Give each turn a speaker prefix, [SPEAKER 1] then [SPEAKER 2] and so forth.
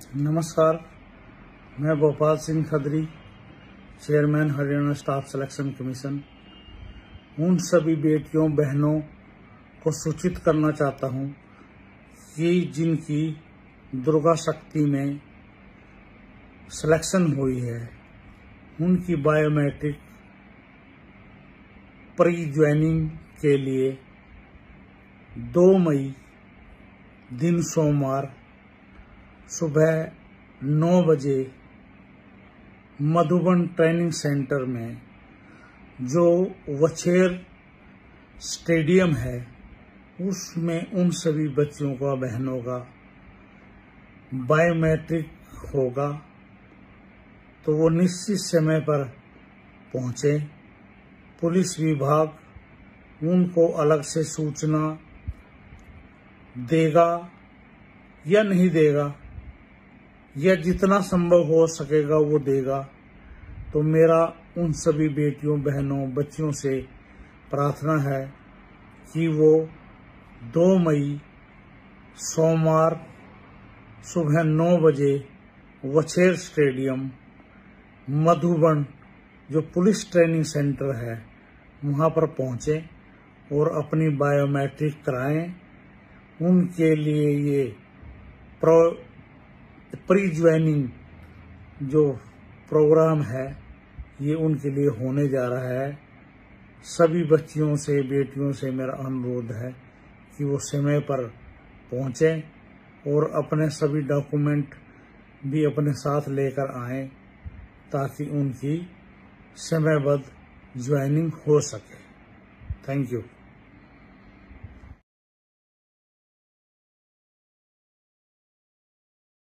[SPEAKER 1] नमस्कार, मैं Gopal Singh Khadri, chairman Haryana staff selection commission. उन सभी बेटियों, बहनों को सूचित करना चाहता हूँ कि जिनकी दुर्गा शक्ति में सिलेक्शन हुई है, उनकी बायोमेट्रिक प्री ज्वाइनिंग के लिए 2 मई दिन सोमवार सुबह नौ बजे मधुबन ट्रेनिंग सेंटर में जो वछेर स्टेडियम है, उसमें उन सभी बच्चों का, बहनों का बायोमेट्रिक होगा। तो वो निश्चित समय पर पहुँचे। पुलिस विभाग उनको अलग से सूचना देगा या नहीं देगा या जितना संभव हो सकेगा वो देगा। तो मेरा उन सभी बेटियों, बहनों, बच्चियों से प्रार्थना है कि वो दो मई सोमवार सुबह नौ बजे वछेर स्टेडियम, मधुबन, जो पुलिस ट्रेनिंग सेंटर है, वहाँ पर पहुँचे और अपनी बायोमेट्रिक कराएँ। उनके लिए ये प्रो प्री ज्वाइनिंग जो प्रोग्राम है, ये उनके लिए होने जा रहा है। सभी बच्चियों से, बेटियों से मेरा अनुरोध है कि वो समय पर पहुँचे और अपने सभी डॉक्यूमेंट भी अपने साथ लेकर आए ताकि उनकी समयबद्ध ज्वाइनिंग हो सके। Thank you